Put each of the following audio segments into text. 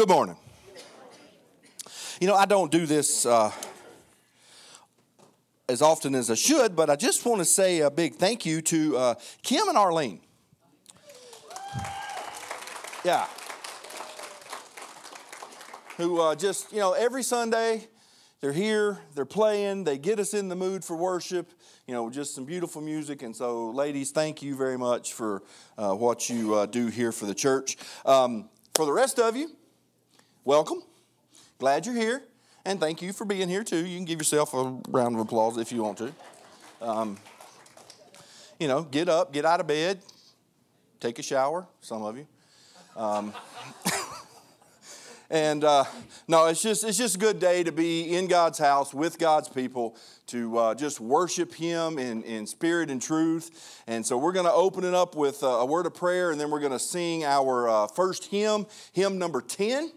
Good morning. You know, I don't do this uh, as often as I should, but I just want to say a big thank you to uh, Kim and Arlene. Yeah. Who uh, just, you know, every Sunday they're here, they're playing, they get us in the mood for worship, you know, just some beautiful music. And so, ladies, thank you very much for uh, what you uh, do here for the church. Um, for the rest of you, welcome. Glad you're here. And thank you for being here, too. You can give yourself a round of applause if you want to. Um, you know, get up, get out of bed, take a shower, some of you. Um, and uh, no, it's just it's just a good day to be in God's house with God's people to uh, just worship Him in, in spirit and truth. And so we're going to open it up with a word of prayer, and then we're going to sing our uh, first hymn, hymn number ten.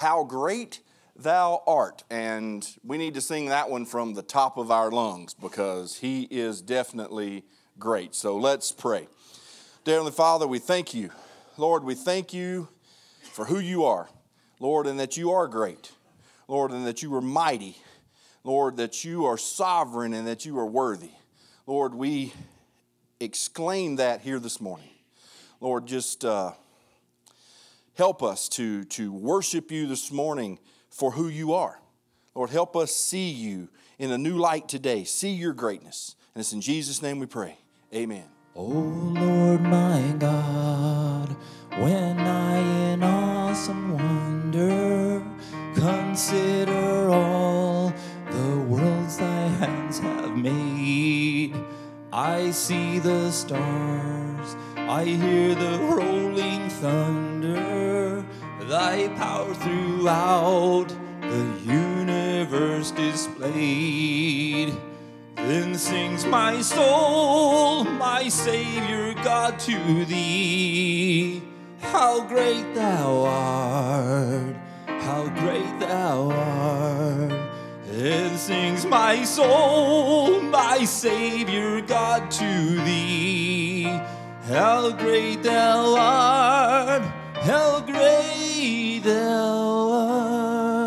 How great thou art. And we need to sing that one from the top of our lungs because he is definitely great. So let's pray. Dear Heavenly Father, we thank you. Lord, we thank you for who you are. Lord, and that you are great. Lord, and that you are mighty. Lord, that you are sovereign and that you are worthy. Lord, we exclaim that here this morning. Lord, just uh, help us to, to worship you this morning for who you are. Lord, help us see you in a new light today, see your greatness. And it's in Jesus' name we pray. Amen. Oh Lord my God, when I in awesome wonder consider all the worlds thy hands have made, I see the stars, I hear the rolling thunder thy power throughout the universe displayed. Then sings my soul, my Savior God, to thee. How great thou art, how great thou art. Then sings my soul, my Savior God, to thee. How great thou art, how great thou.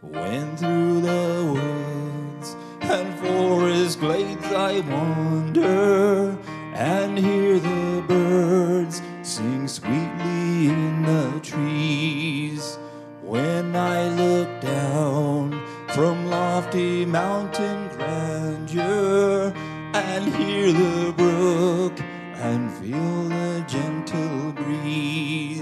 When through the woods and forest glades I wander and hear the birds sing sweetly in the trees. When I look down from lofty mountain grandeur and hear the brook and feel the gentle breeze.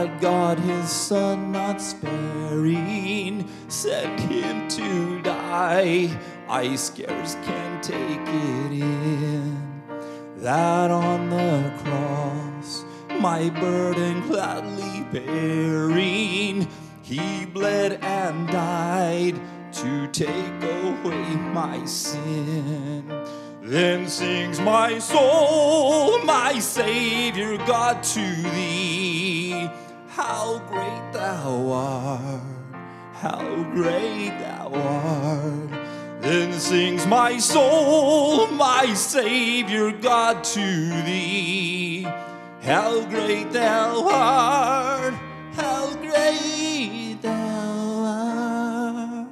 That God his son not sparing sent him to die, I scarce can take it in. That on the cross, my burden gladly bearing, he bled and died to take away my sin. Then sings my soul, my Savior God, to thee. How great thou art, how great thou art. Then sings my soul, my Savior God, to thee. How great thou art, how great thou art.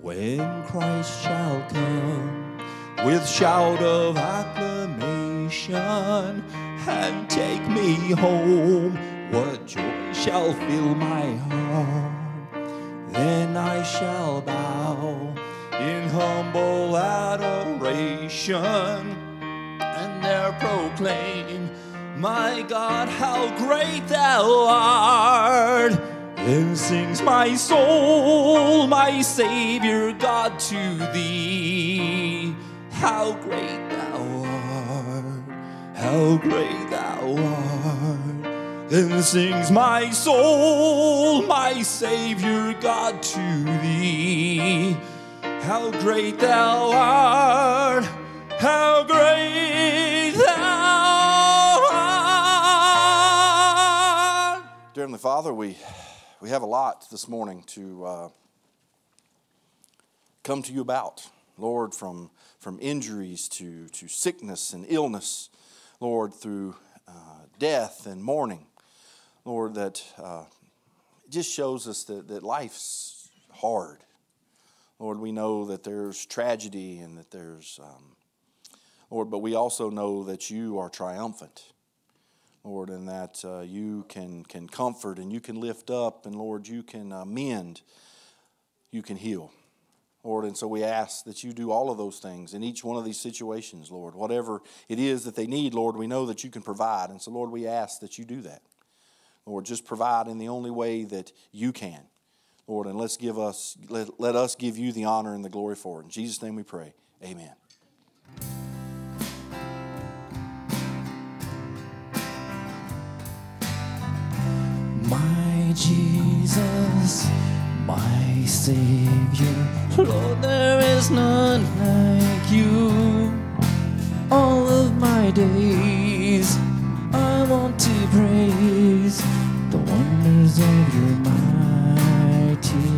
When Christ shall come with shout of acclamation and take me home. What joy shall fill my heart? Then I shall bow in humble adoration and there proclaim, My God, how great thou art! Then sings my soul, my Savior God, to thee. How great thou art, how great thou art. Then sings my soul, my Savior God, to thee. How great thou art! How great thou art! Dear Heavenly Father, we, we have a lot this morning to uh, come to you about. Lord, from, from injuries to, to sickness and illness, Lord, through uh, death and mourning. Lord, that uh, just shows us that, that life's hard. Lord, we know that there's tragedy and that there's, um, Lord, but we also know that you are triumphant. Lord, and that uh, you can, can comfort and you can lift up, and Lord, you can uh, mend, you can heal. Lord, and so we ask that you do all of those things in each one of these situations, Lord. Whatever it is that they need, Lord, we know that you can provide. And so, Lord, we ask that you do that. Lord, just provide in the only way that you can. Lord, and let's give us let, let us give you the honor and the glory for it. In Jesus' name we pray. Amen. My Jesus, my Savior, Lord, there is none like you. All of my days, I want to praise the wonders of your mighty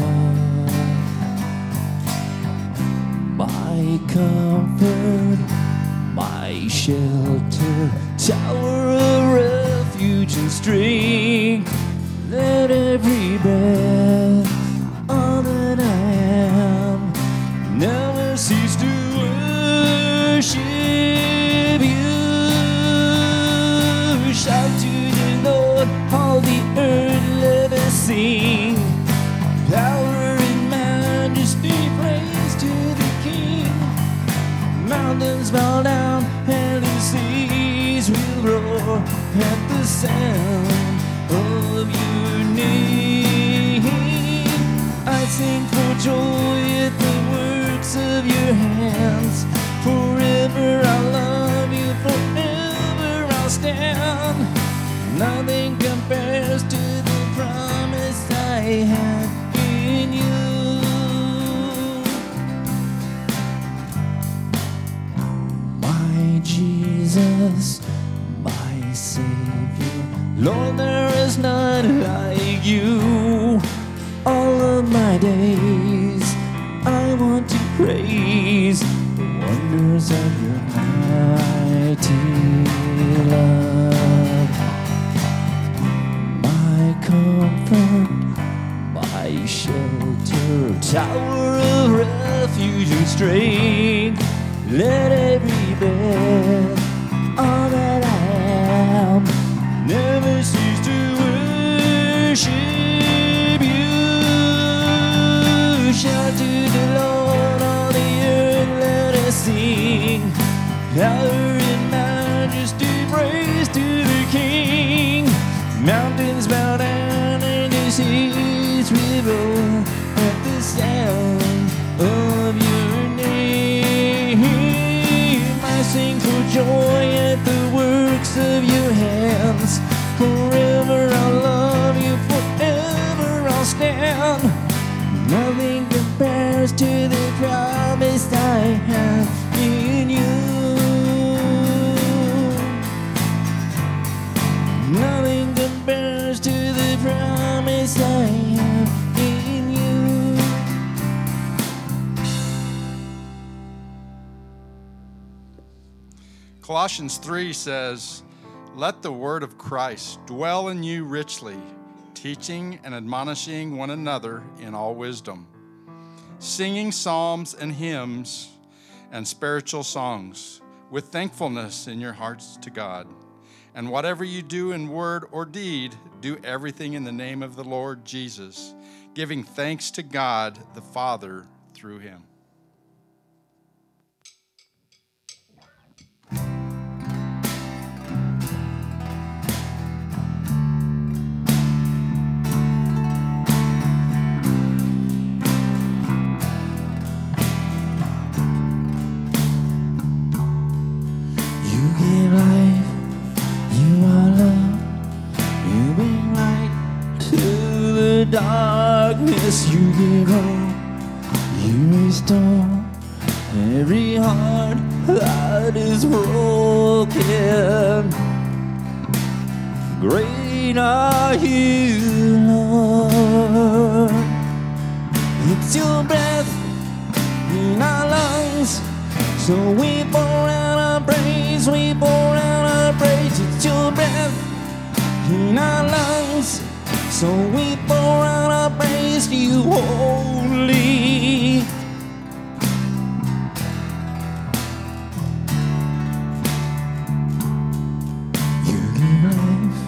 love. My comfort, my shelter, tower of refuge and strength. Let every breath, all that I all the earth, us sing. Power and majesty, praise to the King. Mountains bow down and the seas will roar at the sound of your name. I sing for joy at the works of your hands. Forever I'll love you, forever I'll stand. Nothing compares to the promise I have in you. my Jesus, my Savior. Lord, there tower of refuge and strength. Let every joy at the works of your hands. Forever I'll love you, forever I'll stand. Nothing Colossians 3 says, Let the word of Christ dwell in you richly, teaching and admonishing one another in all wisdom, singing psalms and hymns and spiritual songs with thankfulness in your hearts to God. And whatever you do in word or deed, do everything in the name of the Lord Jesus, giving thanks to God the Father through him. Darkness, you give hope, you restore every heart that is broken. Great are you, Lord. It's your breath in our lungs. So we pour out our praise, we pour out our praise. It's your breath in our lungs. So we pour out our praise to you, holy. You give life,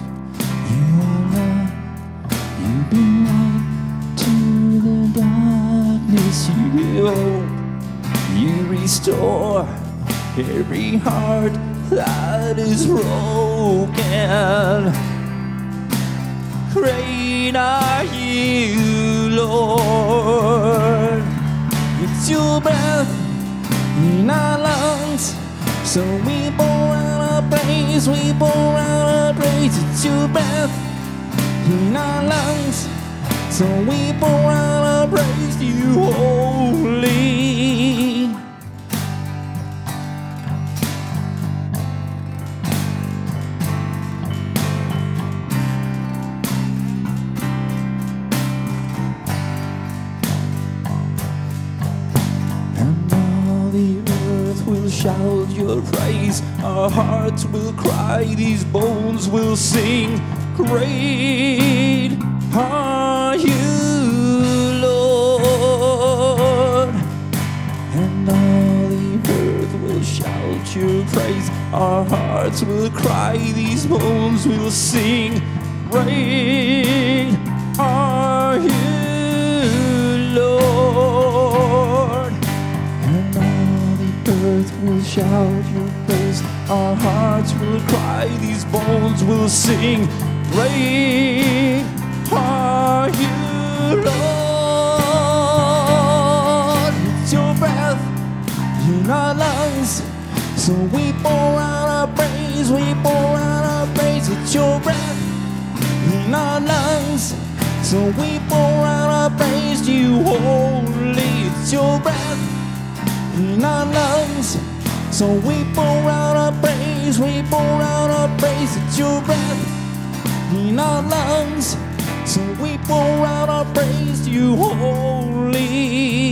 you are love, you bring light to the darkness. You give you restore every heart that is broken. Great are you, Lord. It's your breath in our lungs. So we pour out our praise, we pour out our praise. It's your breath in our lungs. So we pour out our praise you, holy. Your praise. Our hearts will cry, these bones will sing. Great are you, Lord. And all the earth will shout your praise. Our hearts will cry, these bones will sing. Great are you, will shout your praise. Our hearts will cry, these bones will sing. Great are you, Lord. It's your breath in our lungs. So we pour out our praise, we pour out our praise. It's your breath in our lungs. So we pour out our praise you, holy. It's your breath in our lungs. So we pour out our praise, we pour out our praise. It's your breath in our lungs. So we pour out our praise to you, holy.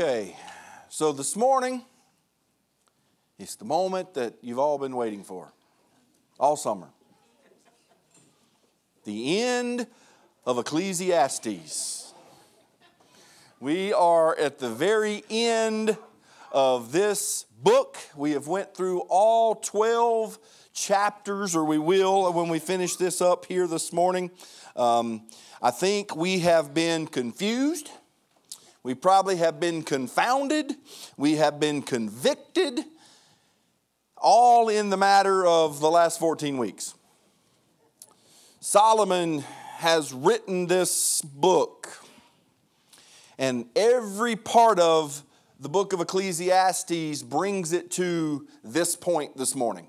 Okay, so this morning, it's the moment that you've all been waiting for all summer. The end of Ecclesiastes. We are at the very end of this book. We have went through all 12 chapters, or we will when we finish this up here this morning. Um, I think we have been confused. We probably have been confounded. We have been convicted, all in the matter of the last 14 weeks. Solomon has written this book, and every part of the book of Ecclesiastes brings it to this point this morning.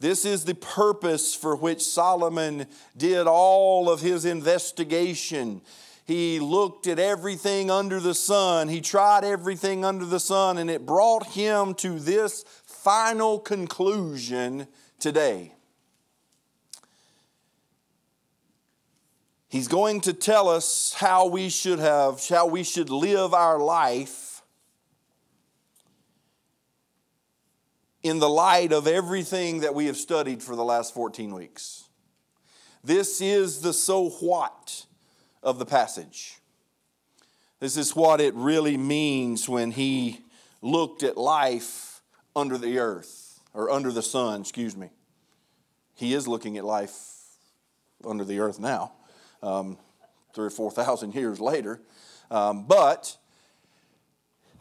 This is the purpose for which Solomon did all of his investigation. He looked at everything under the sun. He tried everything under the sun, and it brought him to this final conclusion today. He's going to tell us how we should have, how we should live our life in the light of everything that we have studied for the last 14 weeks. This is the so what of the passage. This is what it really means when he looked at life under the earth, or under the sun, excuse me. He is looking at life under the earth now, um, three or 4,000 years later. Um, but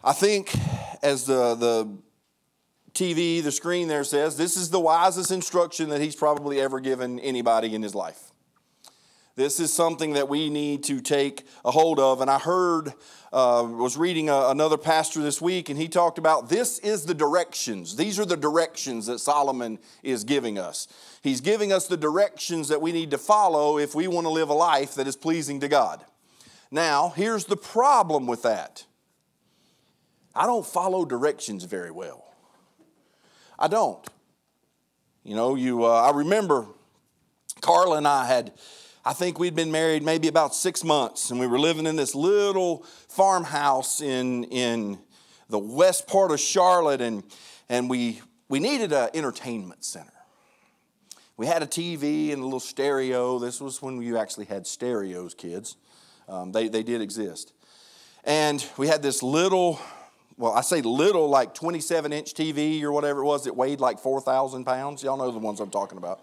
I think, as the, the TV, the screen there says, this is the wisest instruction that he's probably ever given anybody in his life. This is something that we need to take a hold of. And I heard, uh, was reading a, another pastor this week, and he talked about this is the directions. These are the directions that Solomon is giving us. He's giving us the directions that we need to follow if we want to live a life that is pleasing to God. Now, here's the problem with that I don't follow directions very well. I don't. You know, you, uh, I remember Carla and I had, I think we'd been married maybe about six months, and we were living in this little farmhouse in, in the west part of Charlotte, and, and we, we needed an entertainment center. We had a TV and a little stereo. This was when you actually had stereos, kids. Um, they, they did exist. And we had this little well, I say little, like 27 inch TV or whatever it was that weighed like 4,000 pounds. Y'all know the ones I'm talking about.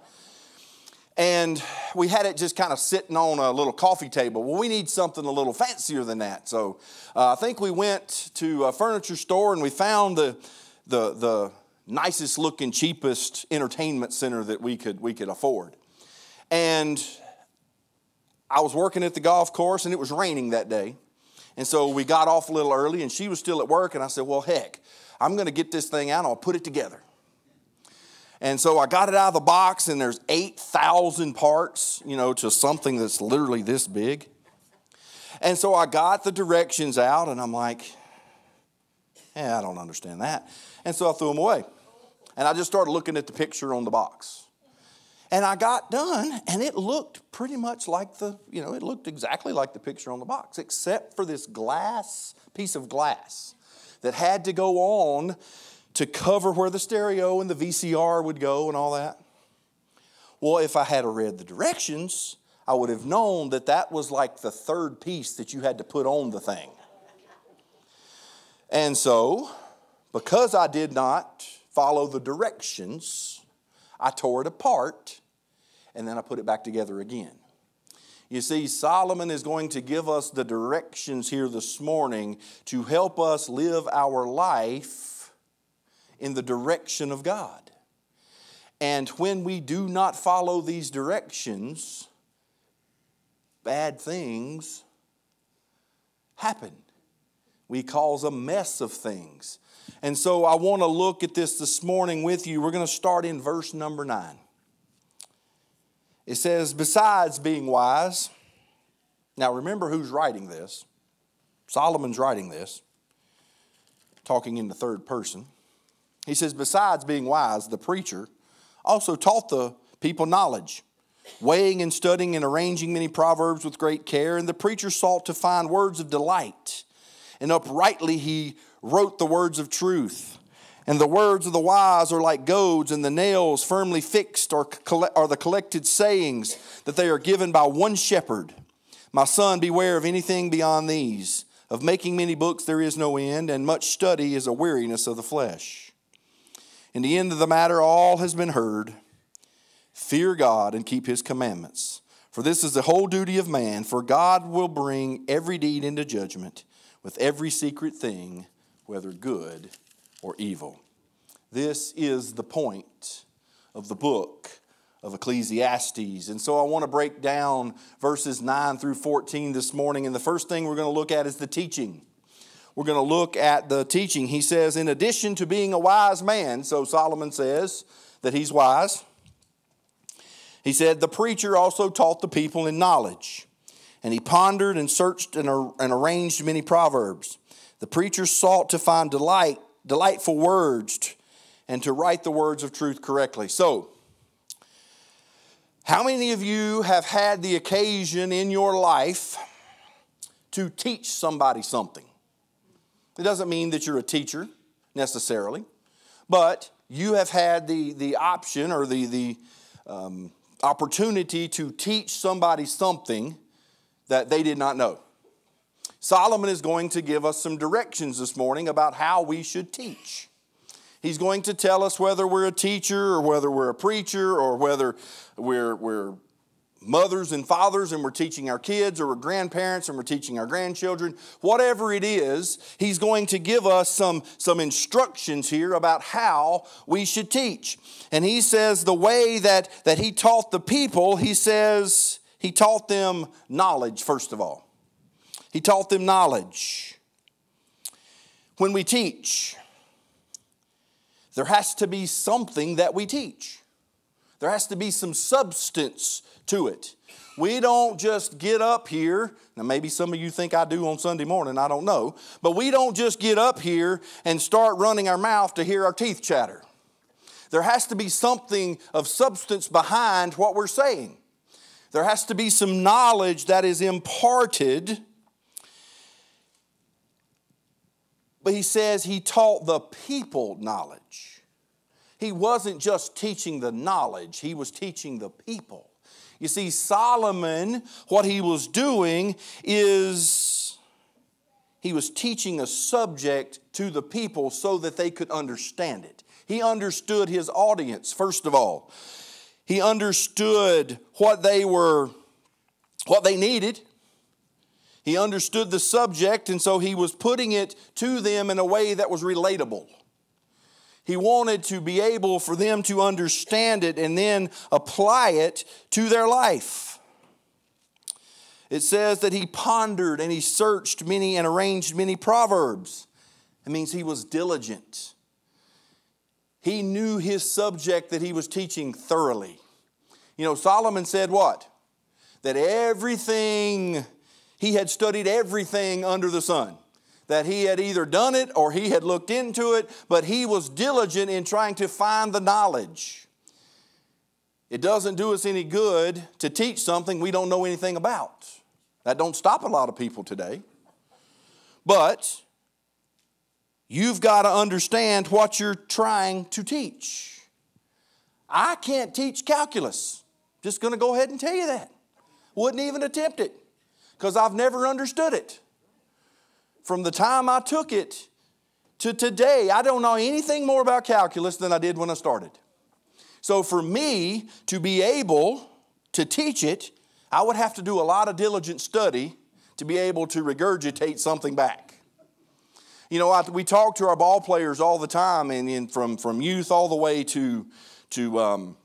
And we had it just kind of sitting on a little coffee table. Well, we need something a little fancier than that. So uh, I think we went to a furniture store and we found the, the, the nicest looking, cheapest entertainment center that we could, we could afford. And I was working at the golf course and it was raining that day. And so we got off a little early, and she was still at work, and I said, Well, heck, I'm going to get this thing out, and I'll put it together. And so I got it out of the box, and there's 8,000 parts, you know, to something that's literally this big. And so I got the directions out, and I'm like, Yeah, I don't understand that. And so I threw them away. And I just started looking at the picture on the box. And I got done, and it looked pretty much like the, you know, it looked exactly like the picture on the box, except for this glass, piece of glass that had to go on to cover where the stereo and the VCR would go and all that. Well, if I had read the directions, I would have known that that was like the third piece that you had to put on the thing. And so, because I did not follow the directions, I tore it apart and then I put it back together again. You see, Solomon is going to give us the directions here this morning to help us live our life in the direction of God. And when we do not follow these directions, bad things happen. We cause a mess of things. And so I want to look at this this morning with you. We're going to start in verse number nine. It says, besides being wise, now remember who's writing this. Solomon's writing this, talking in the third person. He says, besides being wise, the preacher also taught the people knowledge, weighing and studying and arranging many proverbs with great care. And the preacher sought to find words of delight, and uprightly he wrote the words of truth. And the words of the wise are like goads, and the nails firmly fixed are, are the collected sayings that they are given by one shepherd. My son, beware of anything beyond these. Of making many books there is no end, and much study is a weariness of the flesh. In the end of the matter, all has been heard. Fear God and keep his commandments. For this is the whole duty of man, for God will bring every deed into judgment with every secret thing, whether good or evil. This is the point of the book of Ecclesiastes. And so I want to break down verses 9 through 14 this morning. And the first thing we're going to look at is the teaching. We're going to look at the teaching. He says, in addition to being a wise man, so Solomon says that he's wise. He said, the preacher also taught the people in knowledge. And he pondered and searched and, and arranged many proverbs. The preacher sought to find delight delightful words and to write the words of truth correctly. So, how many of you have had the occasion in your life to teach somebody something? It doesn't mean that you're a teacher necessarily, but you have had the, the option or the, the um, opportunity to teach somebody something that they did not know. Solomon is going to give us some directions this morning about how we should teach. He's going to tell us whether we're a teacher or whether we're a preacher or whether we're, we're mothers and fathers and we're teaching our kids or we're grandparents and we're teaching our grandchildren whatever it is he's going to give us some some instructions here about how we should teach. And he says the way that that he taught the people he says he taught them knowledge first of all. He taught them knowledge. When we teach there has to be something that we teach. There has to be some substance to it. We don't just get up here. Now, maybe some of you think I do on Sunday morning, I don't know. But we don't just get up here and start running our mouth to hear our teeth chatter. There has to be something of substance behind what we're saying. There has to be some knowledge that is imparted. But he says he taught the people knowledge. He wasn't just teaching the knowledge, he was teaching the people. You see, Solomon, what he was doing is he was teaching a subject to the people so that they could understand it. He understood his audience, first of all. He understood what they were, what they needed. He understood the subject, and so he was putting it to them in a way that was relatable. He wanted to be able for them to understand it and then apply it to their life. It says that he pondered and he searched many and arranged many proverbs. It means he was diligent. He knew his subject that he was teaching thoroughly. You know, Solomon said what? That everything, he had studied everything under the sun that he had either done it or he had looked into it, but he was diligent in trying to find the knowledge. It doesn't do us any good to teach something we don't know anything about. That don't stop a lot of people today. But you've got to understand what you're trying to teach. I can't teach calculus. Just going to go ahead and tell you that. Wouldn't even attempt it because I've never understood it from the time I took it to today, I don't know anything more about calculus than I did when I started. So for me to be able to teach it, I would have to do a lot of diligent study to be able to regurgitate something back. You know, I, we talk to our ball players all the time, and, and from, from youth all the way to, to um,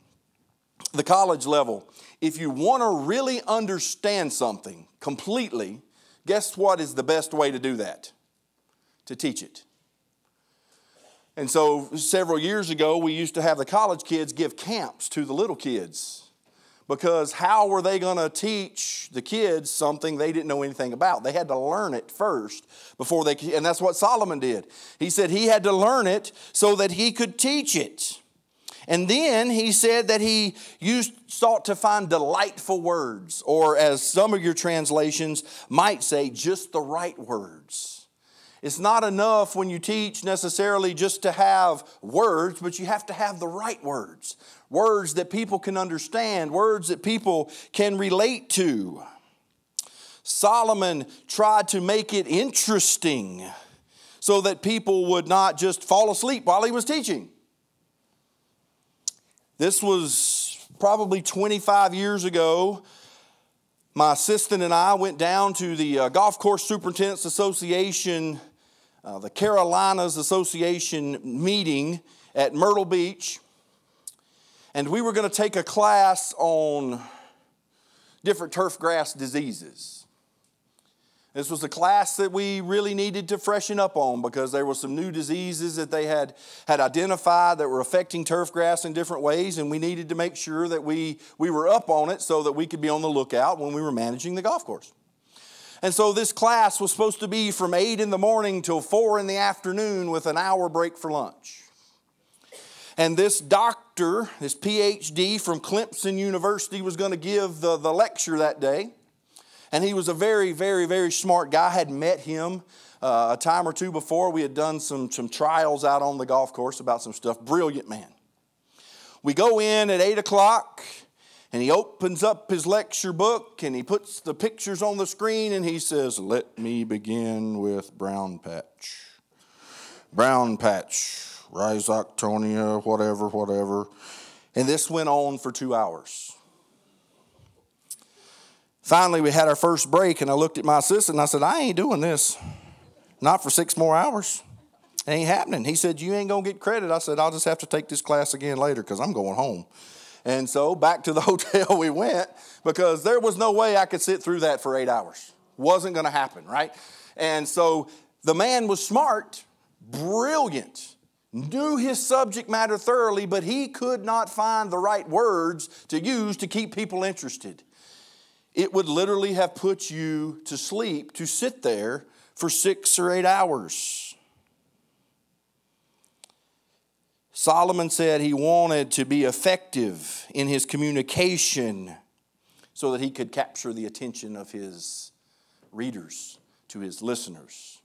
the college level. If you want to really understand something completely, Guess what is the best way to do that? To teach it. And so, several years ago, we used to have the college kids give camps to the little kids because how were they going to teach the kids something they didn't know anything about? They had to learn it first before they, and that's what Solomon did. He said he had to learn it so that he could teach it. And then he said that he used, sought to find delightful words, or as some of your translations might say, just the right words. It's not enough when you teach necessarily just to have words, but you have to have the right words. Words that people can understand, words that people can relate to. Solomon tried to make it interesting so that people would not just fall asleep while he was teaching. This was probably 25 years ago. My assistant and I went down to the uh, Golf Course Superintendents Association, uh, the Carolinas Association meeting at Myrtle Beach. And we were going to take a class on different turf grass diseases. This was a class that we really needed to freshen up on because there were some new diseases that they had, had identified that were affecting turf grass in different ways, and we needed to make sure that we, we were up on it so that we could be on the lookout when we were managing the golf course. And so this class was supposed to be from 8 in the morning till 4 in the afternoon with an hour break for lunch. And this doctor, this PhD from Clemson University, was going to give the, the lecture that day. And he was a very, very, very smart guy. I had met him uh, a time or two before. We had done some, some trials out on the golf course about some stuff. Brilliant man. We go in at 8 o'clock, and he opens up his lecture book and he puts the pictures on the screen and he says, Let me begin with Brown Patch. Brown Patch, Rhizoctonia, whatever, whatever. And this went on for two hours. Finally, we had our first break, and I looked at my assistant and I said, I ain't doing this. Not for six more hours. It ain't happening. He said, You ain't going to get credit. I said, I'll just have to take this class again later because I'm going home. And so back to the hotel we went because there was no way I could sit through that for eight hours. Wasn't going to happen, right? And so the man was smart, brilliant, knew his subject matter thoroughly, but he could not find the right words to use to keep people interested. It would literally have put you to sleep to sit there for six or eight hours. Solomon said he wanted to be effective in his communication so that he could capture the attention of his readers, to his listeners.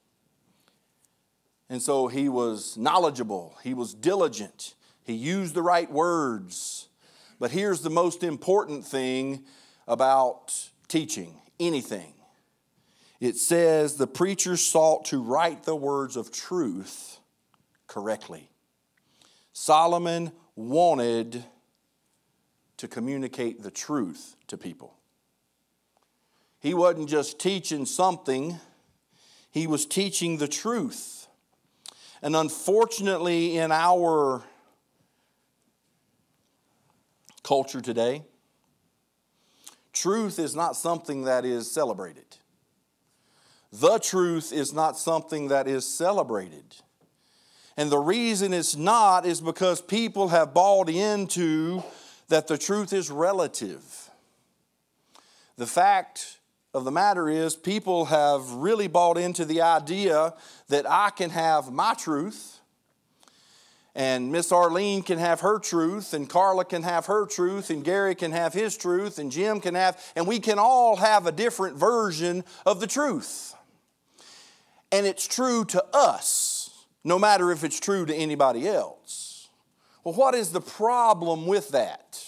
And so he was knowledgeable, he was diligent, he used the right words. But here's the most important thing about teaching anything it says the preacher sought to write the words of truth correctly. Solomon wanted to communicate the truth to people. He wasn't just teaching something, he was teaching the truth. And unfortunately, in our culture today, truth is not something that is celebrated. The truth is not something that is celebrated. And the reason it's not is because people have bought into that the truth is relative. The fact of the matter is, people have really bought into the idea that I can have my truth, and Miss Arlene can have her truth, and Carla can have her truth, and Gary can have his truth, and Jim can have, and we can all have a different version of the truth. And it's true to us no matter if it's true to anybody else. Well, what is the problem with that?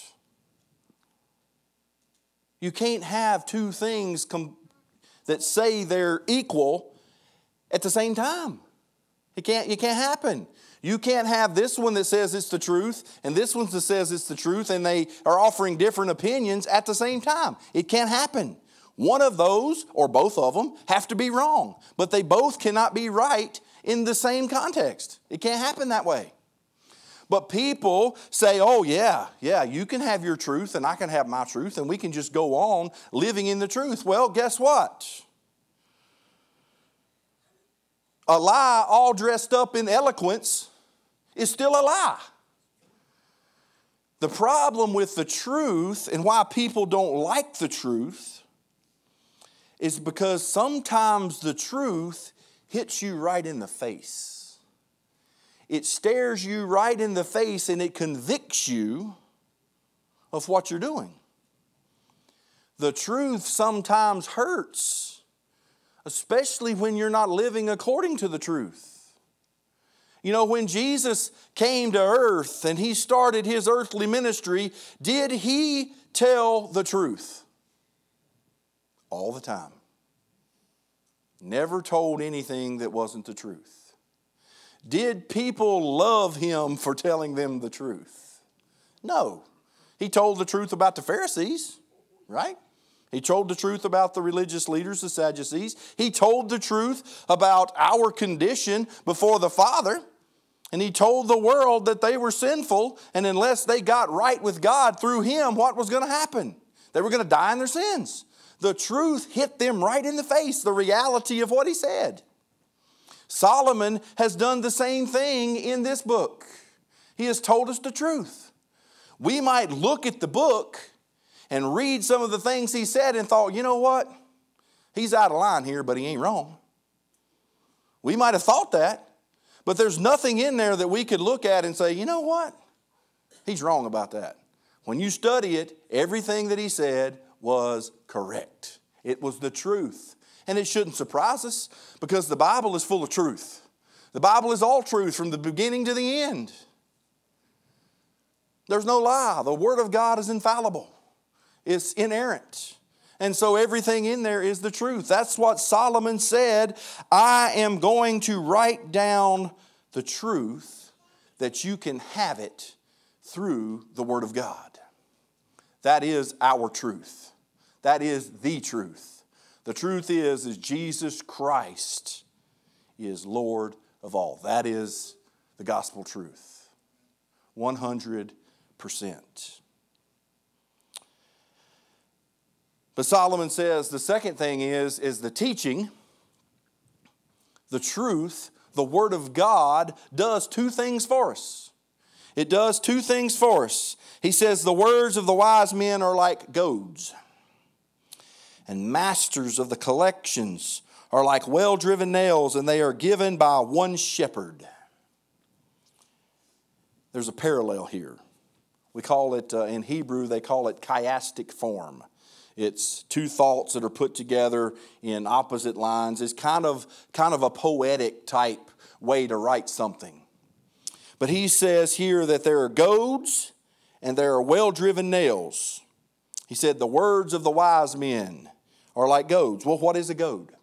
You can't have two things com- that say they're equal at the same time. It can't, it can't happen. You can't have this one that says it's the truth and this one that says it's the truth, and they are offering different opinions at the same time. It can't happen. One of those, or both of them, have to be wrong, but they both cannot be right in the same context. It can't happen that way. But people say, oh, yeah, yeah, you can have your truth and I can have my truth and we can just go on living in the truth. Well, guess what? A lie all dressed up in eloquence is still a lie. The problem with the truth and why people don't like the truth is because sometimes the truth hits you right in the face. It stares you right in the face and it convicts you of what you're doing. The truth sometimes hurts, especially when you're not living according to the truth. You know, when Jesus came to earth and he started his earthly ministry, did he tell the truth? All the time never told anything that wasn't the truth. Did people love him for telling them the truth? No. He told the truth about the Pharisees, right? He told the truth about the religious leaders, the Sadducees. He told the truth about our condition before the Father. And he told the world that they were sinful, and unless they got right with God through him, what was going to happen? They were going to die in their sins. The truth hit them right in the face, the reality of what he said. Solomon has done the same thing in this book. He has told us the truth. We might look at the book and read some of the things he said and thought, you know what? He's out of line here, but he ain't wrong. We might have thought that, but there's nothing in there that we could look at and say, you know what? He's wrong about that. When you study it, everything that he said was correct. It was the truth. And it shouldn't surprise us because the Bible is full of truth. The Bible is all truth from the beginning to the end. There's no lie. The Word of God is infallible, it's inerrant. And so everything in there is the truth. That's what Solomon said. I am going to write down the truth that you can have it through the Word of God. That is our truth. That is the truth. The truth is, is Jesus Christ is Lord of all. That is the gospel truth. 100%. But Solomon says the second thing is, is the teaching, the truth, the Word of God does two things for us. It does two things for us. He says the words of the wise men are like goads, and masters of the collections are like well driven nails, and they are given by one shepherd. There's a parallel here. We call it, uh, in Hebrew, they call it chiastic form. It's two thoughts that are put together in opposite lines. It's kind of, kind of a poetic type way to write something. But he says here that there are goads and there are well driven nails. He said, The words of the wise men are like goads. Well, what is a goad?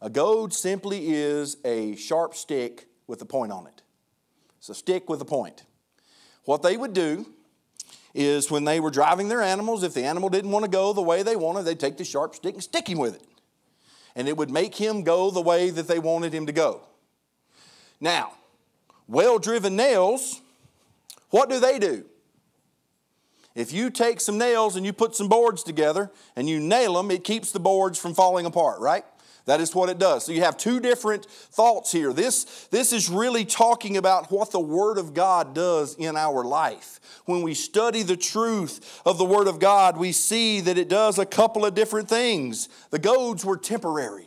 A goad simply is a sharp stick with a point on it. It's a stick with a point. What they would do is when they were driving their animals, if the animal didn't want to go the way they wanted, they'd take the sharp stick and stick him with it. And it would make him go the way that they wanted him to go. Now, well driven nails, what do they do? If you take some nails and you put some boards together and you nail them, it keeps the boards from falling apart, right? That is what it does. So you have two different thoughts here. This, this is really talking about what the Word of God does in our life. When we study the truth of the Word of God, we see that it does a couple of different things. The goads were temporary.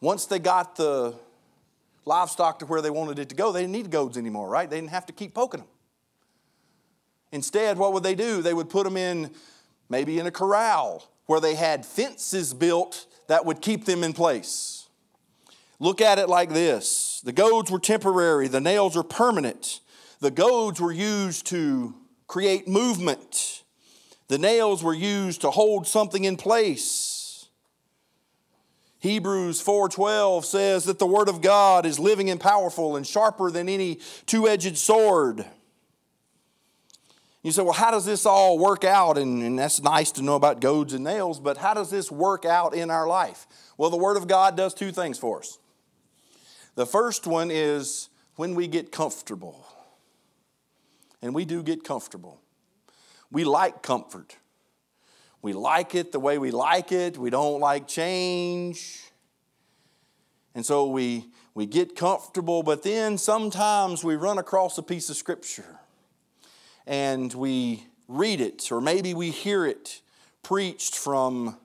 Once they got the livestock to where they wanted it to go, they didn't need goads anymore, right? They didn't have to keep poking them. Instead, what would they do? They would put them in maybe in a corral where they had fences built that would keep them in place. Look at it like this the goads were temporary, the nails are permanent. The goads were used to create movement, the nails were used to hold something in place. Hebrews 4:12 says that the word of God is living and powerful and sharper than any two-edged sword. You say, well, how does this all work out? And, and, that's nice to know about goads and nails, but how does this work out in our life? Well, the Word of God does two things for us. The first one is when we get comfortable. And we do get comfortable. We like comfort. We like it the way we like it. We don't like change. And so we, we get comfortable, but then sometimes we run across a piece of Scripture and we read it, or maybe we hear it preached from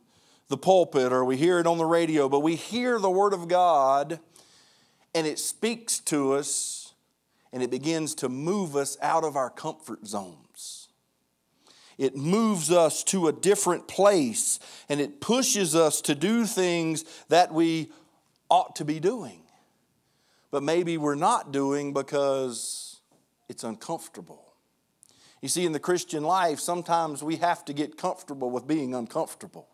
the pulpit, or we hear it on the radio, but we hear the Word of God and it speaks to us and it begins to move us out of our comfort zones. It moves us to a different place and it pushes us to do things that we ought to be doing. But maybe we're not doing because it's uncomfortable. You see, in the Christian life, sometimes we have to get comfortable with being uncomfortable.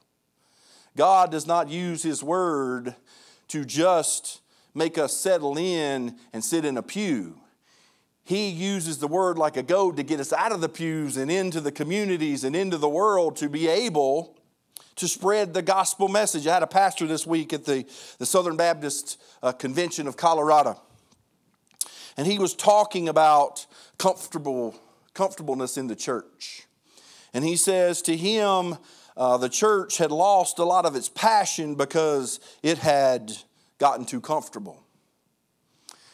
God does not use His Word to just make us settle in and sit in a pew. He uses the Word like a goad to get us out of the pews and into the communities and into the world to be able to spread the gospel message. I had a pastor this week at the, the Southern Baptist uh, Convention of Colorado, and he was talking about comfortable comfortableness in the church. And he says to him, uh, the church had lost a lot of its passion because it had gotten too comfortable.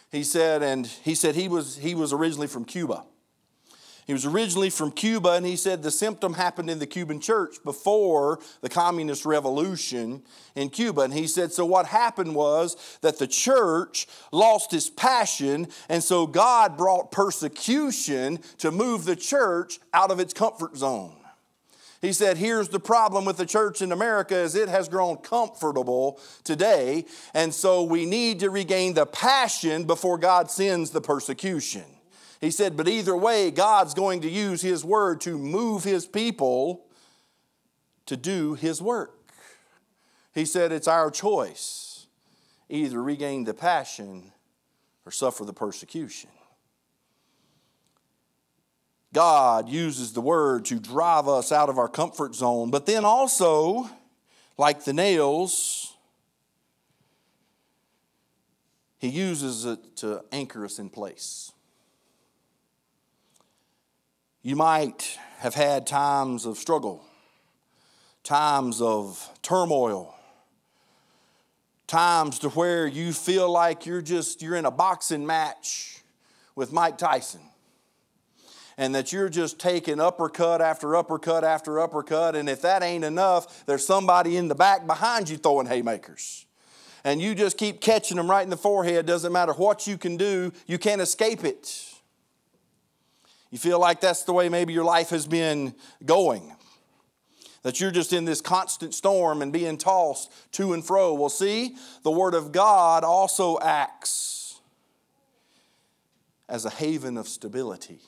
He said, and he said he was, he was originally from Cuba. He was originally from Cuba, and he said the symptom happened in the Cuban church before the communist revolution in Cuba. And he said, so what happened was that the church lost its passion, and so God brought persecution to move the church out of its comfort zone. He said, here's the problem with the church in America is it has grown comfortable today, and so we need to regain the passion before God sends the persecution. He said, but either way, God's going to use His word to move His people to do His work. He said, it's our choice either regain the passion or suffer the persecution. God uses the word to drive us out of our comfort zone, but then also, like the nails, he uses it to anchor us in place. You might have had times of struggle, times of turmoil, times to where you feel like you're just you're in a boxing match with Mike Tyson. And that you're just taking uppercut after uppercut after uppercut. And if that ain't enough there's somebody in the back behind you throwing haymakers. And you just keep catching them right in the forehead. Doesn't matter what you can do you can't escape it you feel like that's the way maybe your life has been going that you're just in this constant storm and being tossed to and fro. Well, see, the Word of God also acts as a haven of stability.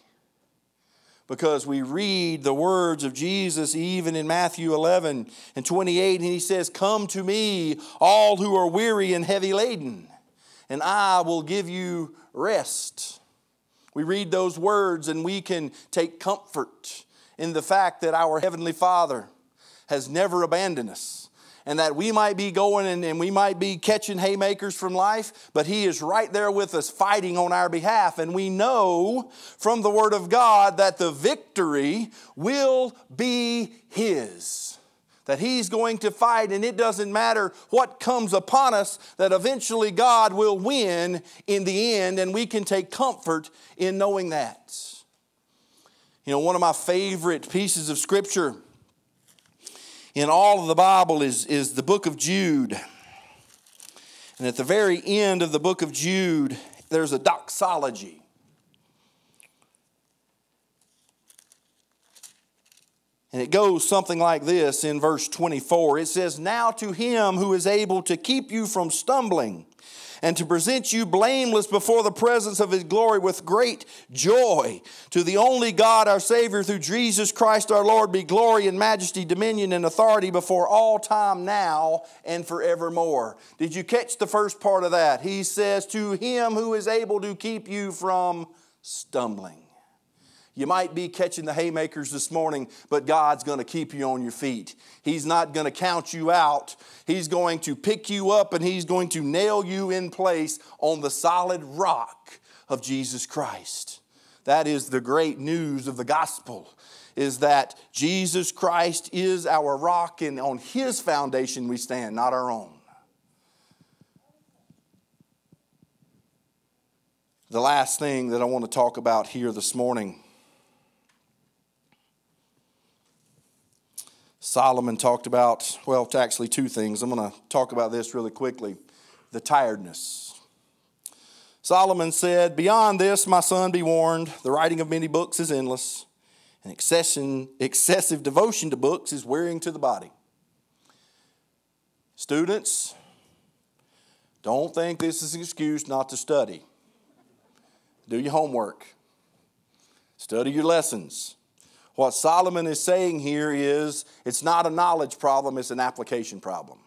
Because we read the words of Jesus even in Matthew 11 and 28, and he says, Come to me, all who are weary and heavy laden, and I will give you rest. We read those words and we can take comfort in the fact that our Heavenly Father has never abandoned us. And that we might be going and, and, we might be catching haymakers from life, but He is right there with us fighting on our behalf. And we know from the Word of God that the victory will be His. That He's going to fight, and it doesn't matter what comes upon us, that eventually God will win in the end, and we can take comfort in knowing that. You know, one of my favorite pieces of Scripture in all of the Bible is, is the book of Jude. And at the very end of the book of Jude, there's a doxology. And it goes something like this in verse 24. It says, Now to him who is able to keep you from stumbling and to present you blameless before the presence of his glory with great joy. To the only God, our Savior, through Jesus Christ our Lord, be glory and majesty, dominion and authority before all time now and forevermore. Did you catch the first part of that? He says, To him who is able to keep you from stumbling. You might be catching the haymakers this morning, but God's going to keep you on your feet. He's not going to count you out. He's going to pick you up and He's going to nail you in place on the solid rock of Jesus Christ. That is the great news of the gospel is that Jesus Christ is our rock and on his foundation we stand, not our own. The last thing that I want to talk about here this morning Solomon talked about, well, it's actually two things. I'm going to talk about this really quickly the tiredness. Solomon said, Beyond this, my son, be warned, the writing of many books is endless, and excessive, excessive devotion to books is wearing to the body. Students, don't think this is an excuse not to study. Do your homework, study your lessons. What Solomon is saying here is it's not a knowledge problem, it's an application problem.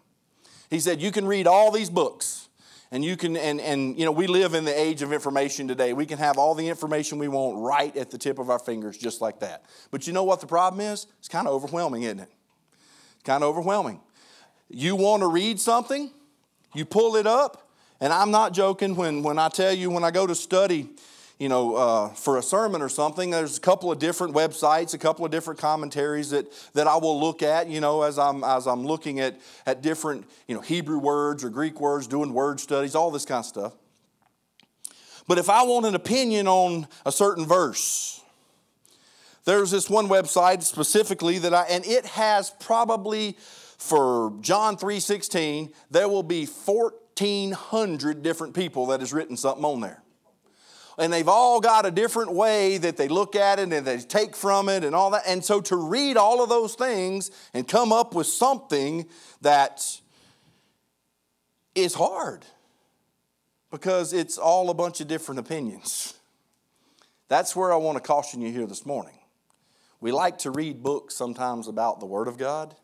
He said, You can read all these books, and you can, and, and you know, we live in the age of information today. We can have all the information we want right at the tip of our fingers, just like that. But you know what the problem is? It's kind of overwhelming, isn't it? It's kind of overwhelming. You want to read something, you pull it up, and I'm not joking when, when I tell you when I go to study you know, uh, for a sermon or something, there's a couple of different websites, a couple of different commentaries that, that I will look at, you know, as I'm, as I'm looking at, at different, you know, Hebrew words or Greek words, doing word studies, all this kind of stuff. But if I want an opinion on a certain verse, there's this one website specifically that I, and it has probably for John 3.16, there will be 1,400 different people that has written something on there and they've all got a different way that they look at it and they take from it and all that. And so to read all of those things and come up with something that is hard because it's all a bunch of different opinions. That's where I want to caution you here this morning. We like to read books sometimes about the Word of God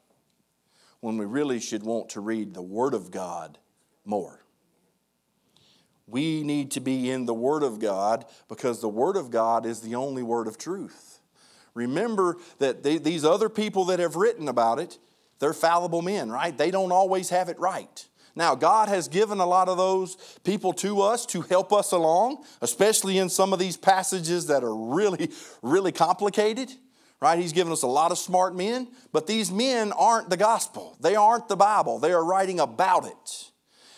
when we really should want to read the Word of God more. We need to be in the Word of God because the Word of God is the only Word of truth. Remember that they, these other people that have written about it, they're fallible men, right? They don't always have it right. Now, God has given a lot of those people to us to help us along, especially in some of these passages that are really, really complicated, right? He's given us a lot of smart men, but these men aren't the gospel. They aren't the Bible. They are writing about it.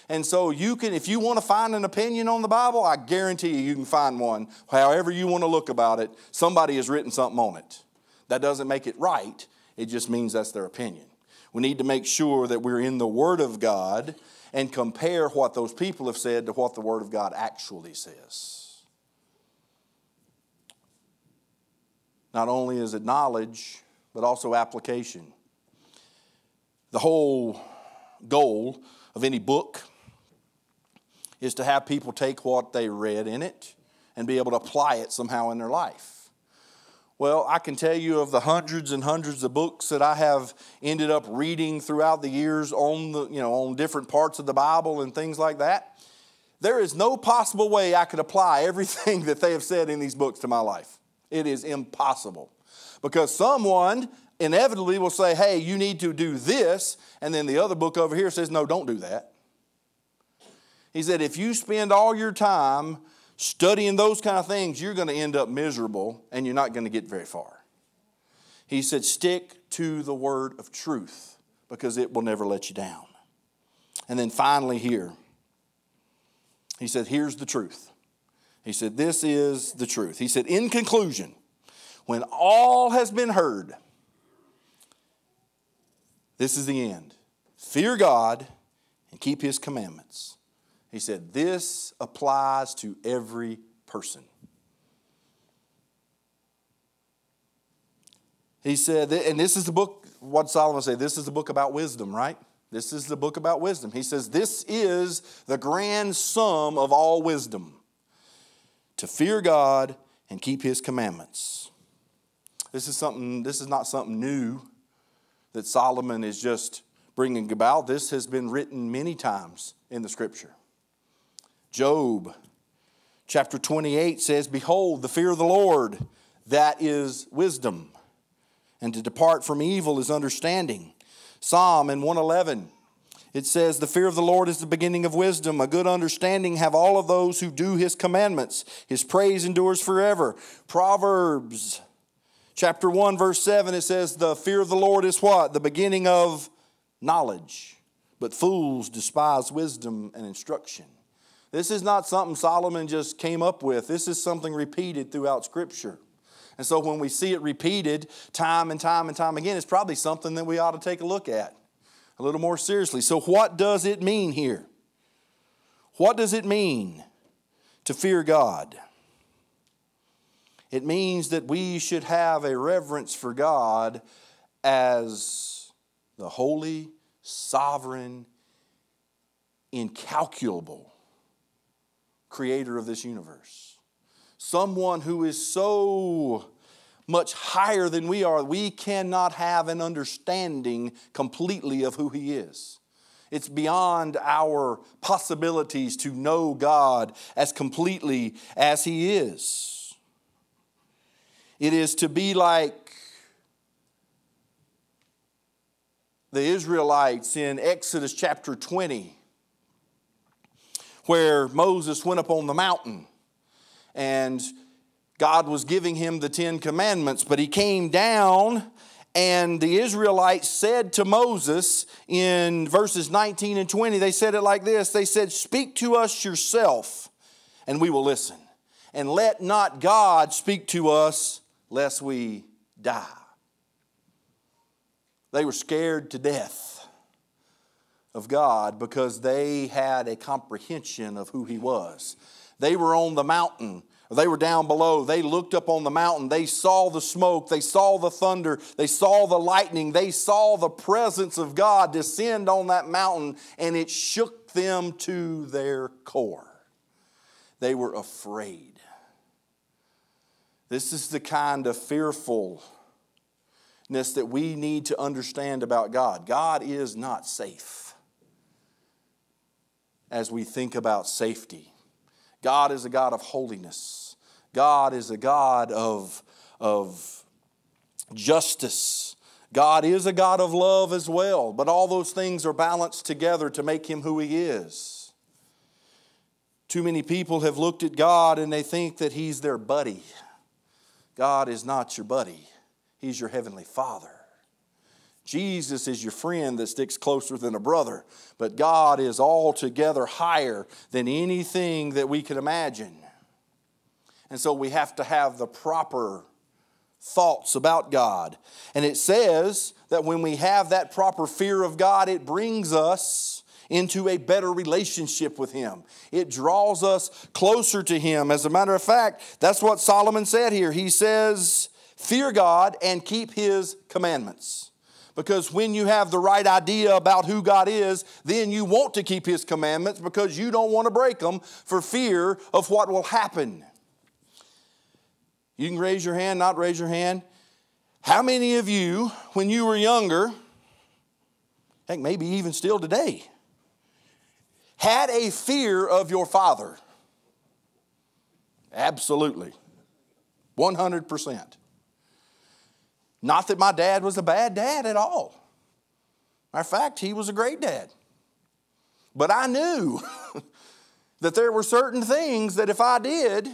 And so you can, if you want to find an opinion on the Bible, I guarantee you, you can find one. However you want to look about it, somebody has written something on it. That doesn't make it right. It just means that's their opinion. We need to make sure that we're in the Word of God and compare what those people have said to what the Word of God actually says. Not only is it knowledge, but also application. The whole goal of any book is to have people take what they read in it and be able to apply it somehow in their life. Well, I can tell you of the hundreds and hundreds of books that I have ended up reading throughout the years on the, you know, on different parts of the Bible and things like that. There is no possible way I could apply everything that they have said in these books to my life. It is impossible. Because someone inevitably will say, hey, you need to do this, and then the other book over here says, no, don't do that. He said, if you spend all your time studying those kind of things, you're going to end up miserable and you're not going to get very far. He said, stick to the word of truth because it will never let you down. And then finally, here, he said, here's the truth. He said, this is the truth. He said, in conclusion, when all has been heard, this is the end. Fear God and keep his commandments he said, This applies to every person. He said, and this is the book, what Solomon said, this is the book about wisdom, right? This is the book about wisdom. He says, This is the grand sum of all wisdom to fear God and keep his commandments. This is something, this is not something new that Solomon is just bringing about. This has been written many times in the scripture. Job chapter 28 says, Behold, the fear of the Lord, that is wisdom, and to depart from evil is understanding. Psalm in 111, it says, The fear of the Lord is the beginning of wisdom. A good understanding have all of those who do his commandments. His praise endures forever. Proverbs chapter 1, verse 7, it says, The fear of the Lord is what? The beginning of knowledge. But fools despise wisdom and instruction. This is not something Solomon just came up with. This is something repeated throughout Scripture. And so when we see it repeated time and time and time again, it's probably something that we ought to take a look at a little more seriously. So, what does it mean here? What does it mean to fear God? It means that we should have a reverence for God as the holy, sovereign, incalculable creator of this universe. Someone who is so much higher than we are, we cannot have an understanding completely of who He is. It's beyond our possibilities to know God as completely as He is. It is to be like the Israelites in Exodus chapter 20 where Moses went up on the mountain and God was giving him the Ten Commandments, but he came down and the Israelites said to Moses in verses 19 and 20, they said it like this They said, Speak to us yourself, and we will listen. And let not God speak to us, lest we die. They were scared to death of God because they had a comprehension of who He was. They were on the mountain. They were down below. They looked up on the mountain. They saw the smoke. They saw the thunder. They saw the lightning. They saw the presence of God descend on that mountain, and it shook them to their core. They were afraid. This is the kind of fearfulness that we need to understand about God. God is not safe as we think about safety. God is a God of holiness. God is a God of, of justice. God is a God of love as well, but all those things are balanced together to make him who he is. Too many people have looked at God and they think that he's their buddy. God is not your buddy, he's your heavenly Father. Jesus is your friend that sticks closer than a brother, but God is altogether higher than anything that we can imagine. And so we have to have the proper thoughts about God. And it says that when we have that proper fear of God, it brings us into a better relationship with Him. It draws us closer to Him. As a matter of fact, that's what Solomon said here. He says, Fear God and keep His commandments. Because when you have the right idea about who God is, then you want to keep His commandments because you don't want to break them for fear of what will happen. You can raise your hand, not raise your hand. How many of you, when you were younger, heck, maybe even still today, had a fear of your father? Absolutely. 100%. Not that my dad was a bad dad at all. Matter of fact, he was a great dad. But I knew that there were certain things that if I did,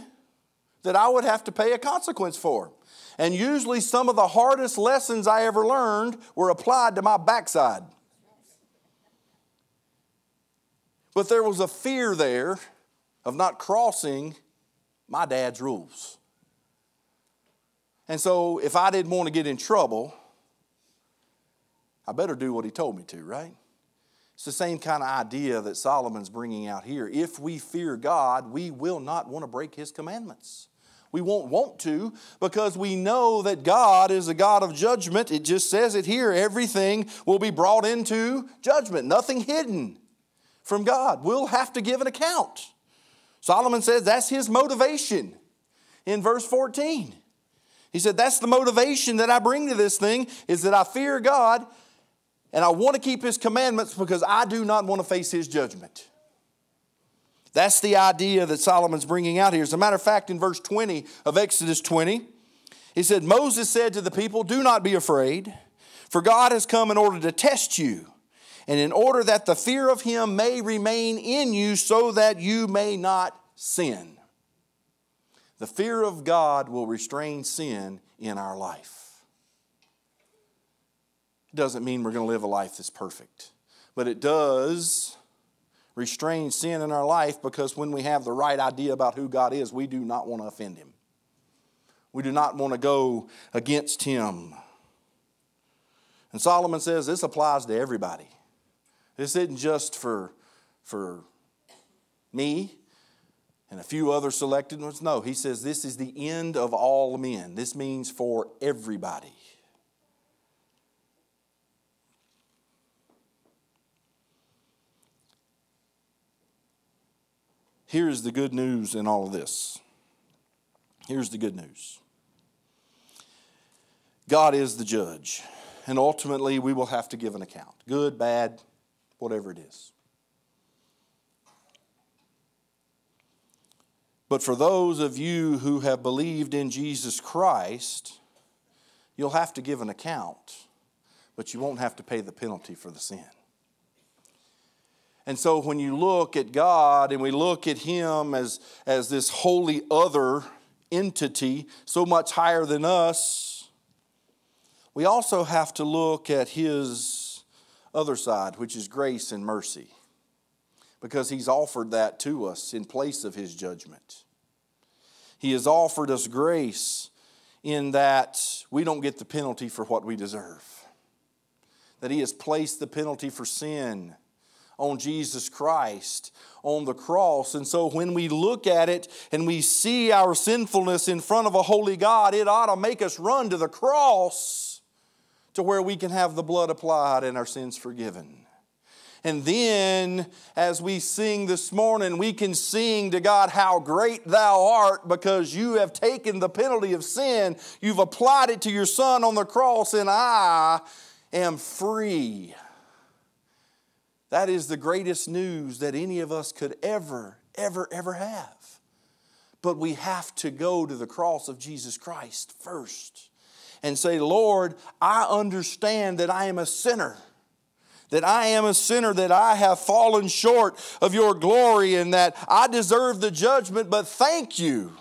that I would have to pay a consequence for. And usually, some of the hardest lessons I ever learned were applied to my backside. But there was a fear there of not crossing my dad's rules. And so, if I didn't want to get in trouble, I better do what he told me to, right? It's the same kind of idea that Solomon's bringing out here. If we fear God, we will not want to break his commandments. We won't want to because we know that God is a God of judgment. It just says it here everything will be brought into judgment, nothing hidden from God. We'll have to give an account. Solomon says that's his motivation in verse 14. He said, That's the motivation that I bring to this thing, is that I fear God and I want to keep his commandments because I do not want to face his judgment. That's the idea that Solomon's bringing out here. As a matter of fact, in verse 20 of Exodus 20, he said, Moses said to the people, Do not be afraid, for God has come in order to test you, and in order that the fear of him may remain in you, so that you may not sin. The fear of God will restrain sin in our life. It doesn't mean we're going to live a life that's perfect, but it does restrain sin in our life because when we have the right idea about who God is, we do not want to offend Him. We do not want to go against Him. And Solomon says this applies to everybody. This isn't just for, for me and a few other selected ones. No, he says this is the end of all men. This means for everybody. Here's the good news in all of this. Here's the good news God is the judge, and ultimately we will have to give an account good, bad, whatever it is. But for those of you who have believed in Jesus Christ, you'll have to give an account, but you won't have to pay the penalty for the sin. And so when you look at God and we look at Him as, as this holy other entity, so much higher than us, we also have to look at His other side, which is grace and mercy, because He's offered that to us in place of His judgment. He has offered us grace in that we don't get the penalty for what we deserve, that He has placed the penalty for sin on Jesus Christ on the cross. And so when we look at it and we see our sinfulness in front of a holy God, it ought to make us run to the cross to where we can have the blood applied and our sins forgiven. And then, as we sing this morning, we can sing to God, How great thou art, because you have taken the penalty of sin, you've applied it to your Son on the cross, and I am free. That is the greatest news that any of us could ever, ever, ever have. But we have to go to the cross of Jesus Christ first. and say, Lord, I understand that I am a sinner that I am a sinner, that I have fallen short of your glory, and that I deserve the judgment, but thank you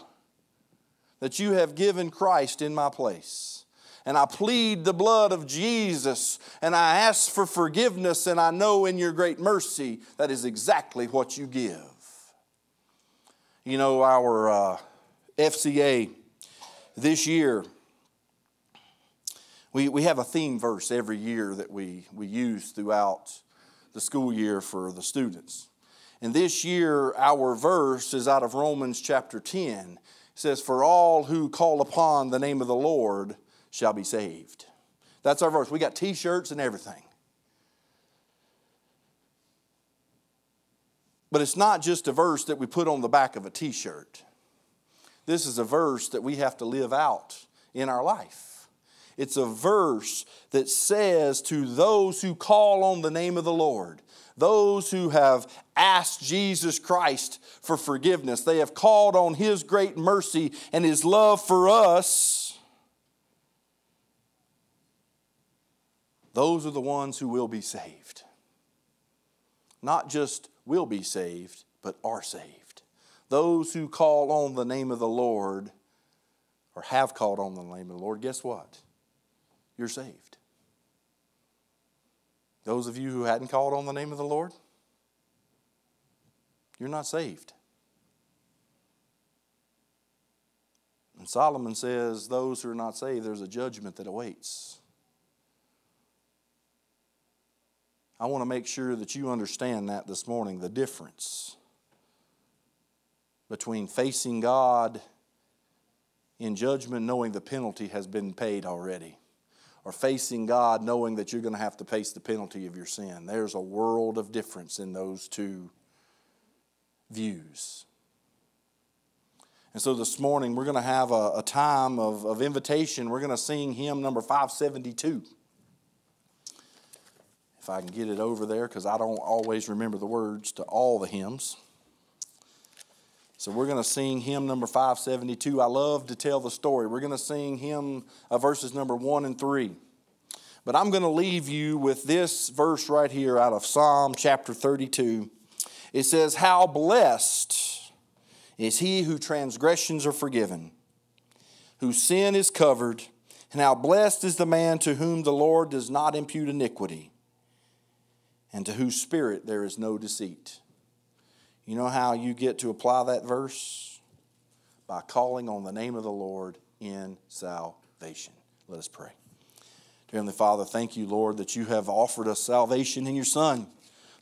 that you have given Christ in my place. And I plead the blood of Jesus, and I ask for forgiveness, and I know in your great mercy that is exactly what you give. You know, our uh, FCA this year, we, we have a theme verse every year that we, we use throughout the school year for the students. And this year, our verse is out of Romans chapter 10. It says, For all who call upon the name of the Lord shall be saved. That's our verse. We got t shirts and everything. But it's not just a verse that we put on the back of a t shirt. This is a verse that we have to live out in our life. It's a verse that says to those who call on the name of the Lord, those who have asked Jesus Christ for forgiveness, they have called on His great mercy and His love for us. Those are the ones who will be saved. Not just will be saved, but are saved. Those who call on the name of the Lord or have called on the name of the Lord, guess what? You're saved. Those of you who hadn't called on the name of the Lord, you're not saved. And Solomon says, Those who are not saved, there's a judgment that awaits. I want to make sure that you understand that this morning the difference between facing God in judgment, knowing the penalty has been paid already, or facing God knowing that you're going to have to face the penalty of your sin. There's a world of difference in those two views. And so this morning we're going to have a, a time of, of invitation. We're going to sing hymn number 572. If I can get it over there, because I don't always remember the words to all the hymns. So we're going to sing hymn number 572. I love to tell the story. We're going to sing hymn uh, verses number 1 and 3. But I'm going to leave you with this verse right here out of Psalm chapter 32. It says, How blessed is he whose transgressions are forgiven, whose sin is covered, and how blessed is the man to whom the Lord does not impute iniquity, and to whose spirit there is no deceit. You know how you get to apply that verse? By calling on the name of the Lord in salvation. Let us pray. Dear Heavenly Father, thank you, Lord, that you have offered us salvation in your Son.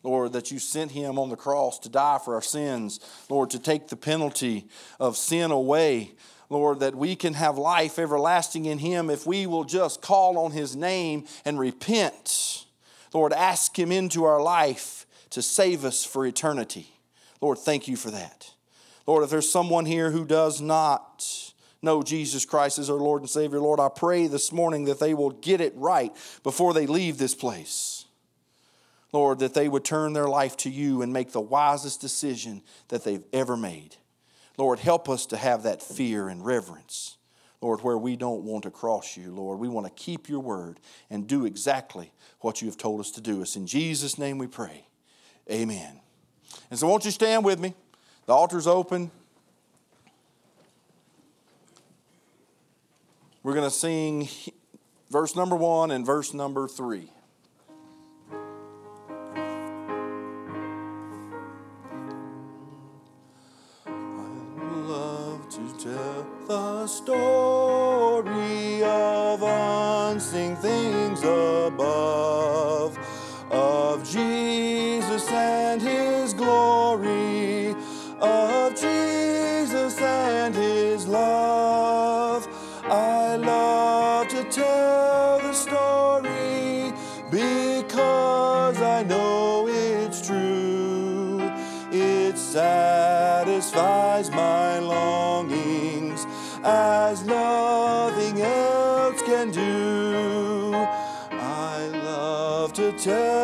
Lord, that you sent him on the cross to die for our sins. Lord, to take the penalty of sin away. Lord, that we can have life everlasting in him if we will just call on his name and repent. Lord, ask him into our life to save us for eternity. Lord, thank you for that. Lord, if there's someone here who does not know Jesus Christ as our Lord and Savior, Lord, I pray this morning that they will get it right before they leave this place. Lord, that they would turn their life to you and make the wisest decision that they've ever made. Lord, help us to have that fear and reverence. Lord, where we don't want to cross you, Lord, we want to keep your word and do exactly what you have told us to do. It's in Jesus' name we pray. Amen. And so, won't you stand with me? The altar's open. We're going to sing verse number one and verse number three. the story love